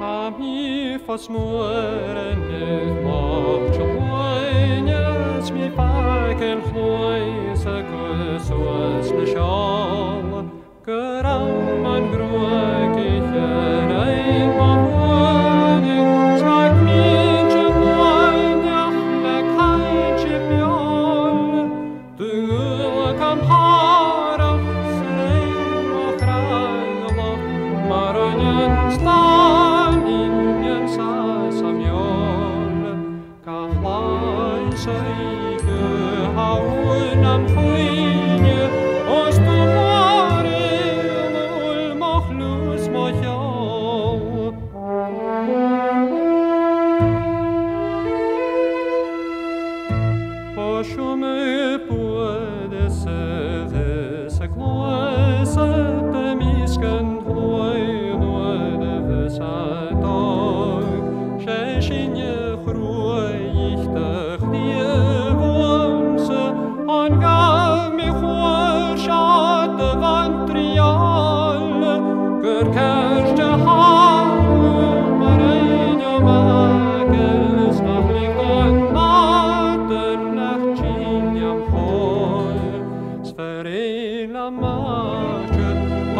Ami fos muerenes mofcho hueñas mi pa Så Søjke har uden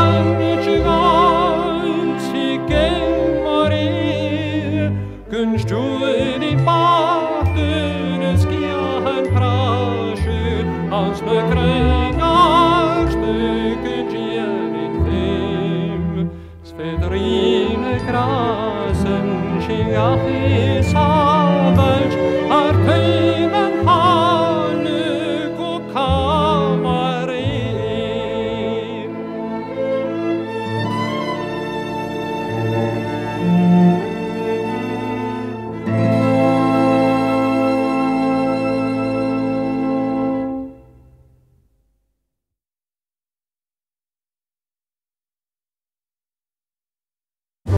amici ganzi che mori kunst du in die parte des gehen prasche aus der kring stücke gier in dem sfedrine